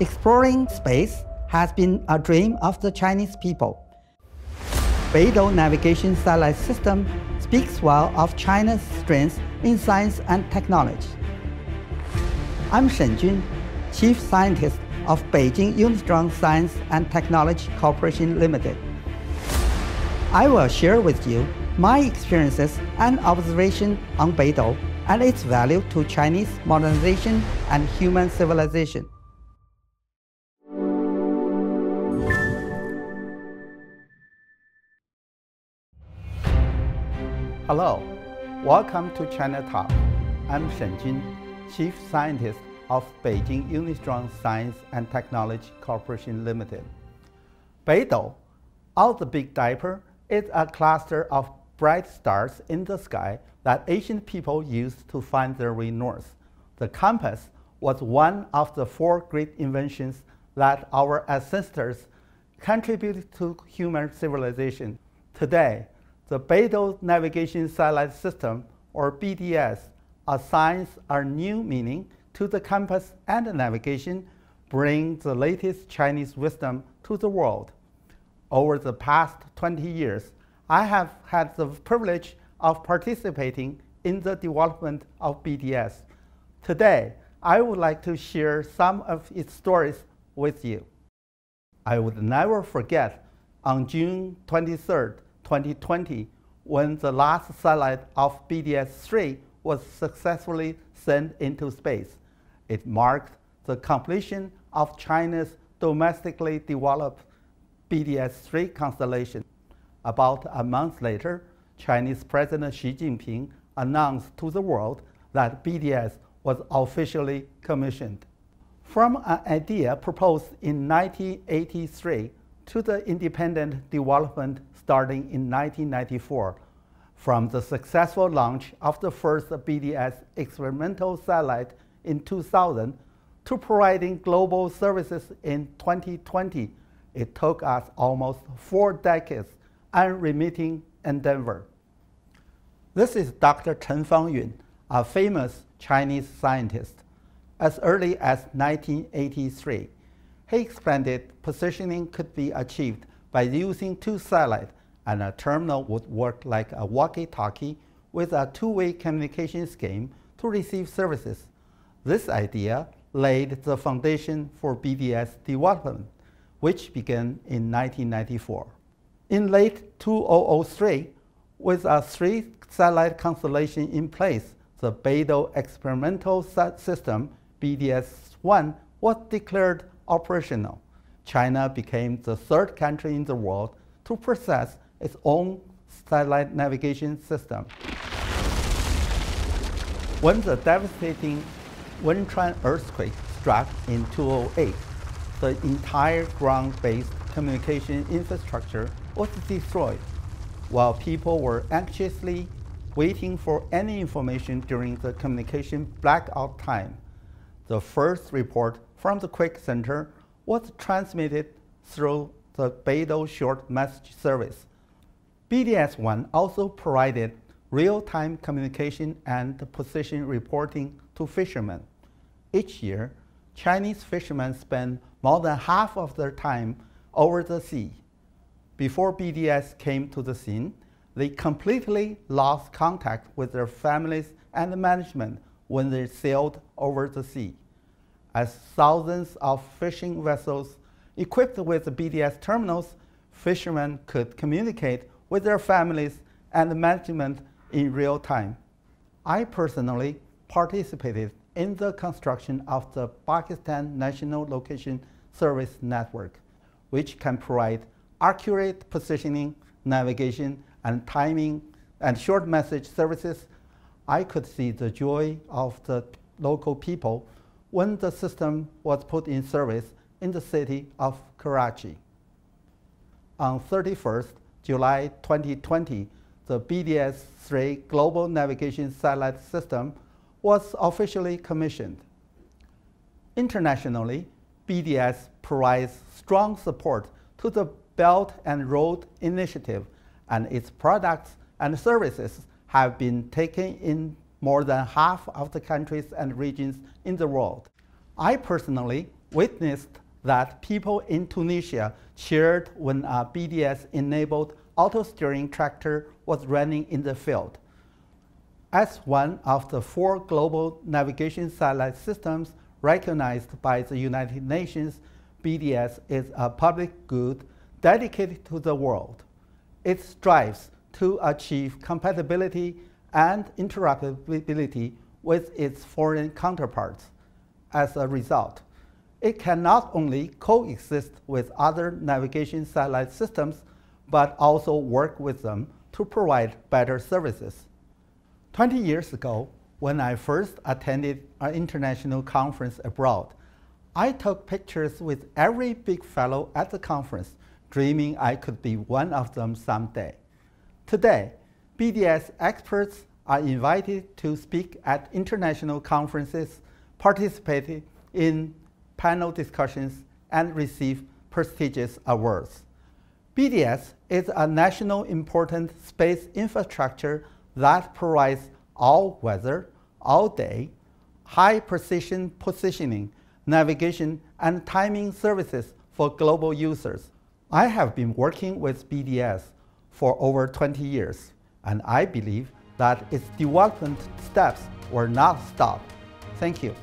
Exploring space has been a dream of the Chinese people. Beidou navigation satellite system speaks well of China's strengths in science and technology. I'm Shen Jun, Chief Scientist of Beijing Unistrong Science and Technology Corporation Limited. I will share with you my experiences and observation on Beidou and its value to Chinese modernization and human civilization. Hello, welcome to China Talk. I'm Shen Jun, Chief Scientist of Beijing Unistrong Science and Technology Corporation Limited. Beidou, out the Big Dipper, is a cluster of bright stars in the sky that ancient people used to find their way north. The compass was one of the four great inventions that our ancestors contributed to human civilization. Today, the Beidou Navigation Satellite System, or BDS, assigns a new meaning to the compass and navigation, bring the latest Chinese wisdom to the world. Over the past 20 years, I have had the privilege of participating in the development of BDS. Today, I would like to share some of its stories with you. I would never forget on June 23, 2020, when the last satellite of BDS-3 was successfully sent into space. It marked the completion of China's domestically developed BDS-3 constellation. About a month later, Chinese President Xi Jinping announced to the world that BDS was officially commissioned. From an idea proposed in 1983 to the independent development starting in 1994, from the successful launch of the first BDS experimental satellite in 2000 to providing global services in 2020, it took us almost four decades unremitting endeavor. This is Dr. Chen Fangyun, a famous Chinese scientist. As early as 1983, he explained positioning could be achieved by using two satellites and a terminal would work like a walkie-talkie with a two-way communication scheme to receive services. This idea laid the foundation for BDS development, which began in 1994. In late 2003, with a three satellite constellation in place, the Beidou Experimental System, BDS-1, was declared operational. China became the third country in the world to possess its own satellite navigation system. When the devastating Wenchuan earthquake struck in 2008, the entire ground-based communication infrastructure was destroyed, while people were anxiously waiting for any information during the communication blackout time. The first report from the Quake Center was transmitted through the Beidou short message service. BDS-1 also provided real-time communication and position reporting to fishermen. Each year, Chinese fishermen spend more than half of their time over the sea. Before BDS came to the scene, they completely lost contact with their families and management when they sailed over the sea. As thousands of fishing vessels equipped with BDS terminals, fishermen could communicate with their families and management in real time. I personally participated in the construction of the Pakistan National Location Service Network, which can provide accurate positioning, navigation, and timing and short message services, I could see the joy of the local people when the system was put in service in the city of Karachi. On 31st July 2020, the BDS-3 Global Navigation Satellite System was officially commissioned. Internationally, BDS provides strong support to the Belt and Road Initiative, and its products and services have been taken in more than half of the countries and regions in the world. I personally witnessed that people in Tunisia cheered when a BDS-enabled auto-steering tractor was running in the field. As one of the four global navigation satellite systems recognized by the United Nations, BDS is a public good dedicated to the world. It strives to achieve compatibility and interoperability with its foreign counterparts. As a result, it can not only coexist with other navigation satellite systems, but also work with them to provide better services. 20 years ago, when I first attended an international conference abroad, I took pictures with every big fellow at the conference, dreaming I could be one of them someday. Today, BDS experts are invited to speak at international conferences, participate in panel discussions, and receive prestigious awards. BDS is a national important space infrastructure that provides all weather, all day, high precision positioning, navigation, and timing services for global users. I have been working with BDS for over 20 years, and I believe that its development steps will not stop. Thank you.